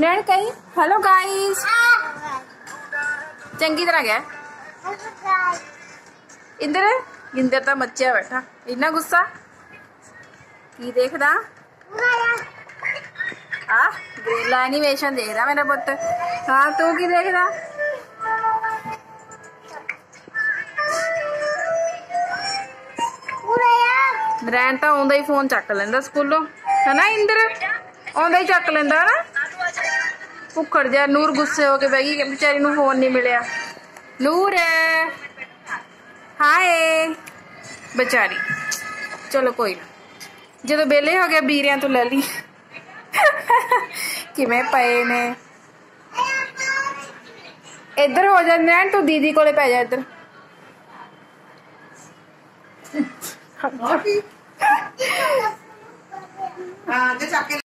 ਨੈਣ ਕਹੀ hello guys ਚੰਗੀ ਤਰ੍ਹਾਂ ਗਿਆ ਇੰਦਰ ਇੰਦਰ ਤਾਂ ਮੱਚਿਆ ਬੈਠਾ ਇੰਨਾ ਗੁੱਸਾ ਕੀ ਦੇਖਦਾ ਆ ਗ੍ਰੀਲਾ ਐਨੀਮੇਸ਼ਨ ਦੇਖਦਾ ਮੇਰਾ ਪੁੱਤ ਹਾਂ ਤੂੰ ਕੀ ਦੇਖਦਾ ਨਰੈਣ ਤਾਂ ਆਉਂਦਾ ਹੀ ਫੋਨ ਚੱਕ ਲੈਂਦਾ ਸਕੂਲੋਂ ਹਨਾ ਇੰਦਰ ਆਉਂਦਾ ਹੀ ਚੱਕ ਲੈਂਦਾ ਹਨਾ ਭੁੱਖੜ ਜਾ ਨੂਰ ਗੁੱਸੇ ਹੋ ਕੇ ਬਹਿ ਗਈ ਕਿ ਵਿਚਾਰੀ ਨੂੰ ਫੋਨ ਨਹੀਂ ਮਿਲਿਆ ਨੂਰ ਹਾਏ ਵਿਚਾਰੀ ਚਲੋ ਕੋਈ ਨਾ ਜਦੋਂ ਬੇਲੇ ਹੋ ਗਿਆ ਵੀਰਿਆਂ ਤੋਂ ਲੈ ਲਈ ਕਿਵੇਂ ਪਏ ਨੇ ਇੱਧਰ ਹੋ ਜਾ ਨੈਣ ਤੂੰ ਦੀਦੀ ਕੋਲੇ ਪੈ ਜਾ ਇੱਧਰ ਹਾਂ ਜੇ ਚੱਕ ਕੇ